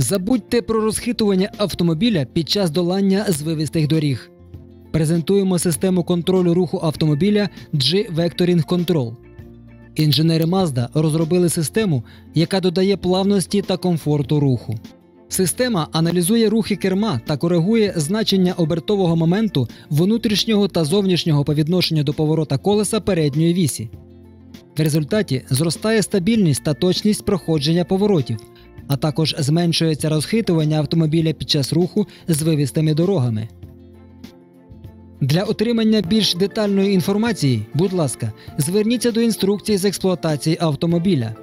Забудьте про розхитування автомобіля під час долання звивистих доріг. Презентуємо систему контролю руху автомобіля G-Vectoring Control. Інженери Mazda розробили систему, яка додає плавності та комфорту руху. Система аналізує рухи керма та коригує значення обертового моменту внутрішнього та зовнішнього по відношенню до поворота колеса передньої вісі. В результаті зростає стабільність та точність проходження поворотів, а також зменшується розхитування автомобіля під час руху з вивістими дорогами. Для отримання більш детальної інформації, будь ласка, зверніться до інструкції з експлуатації автомобіля.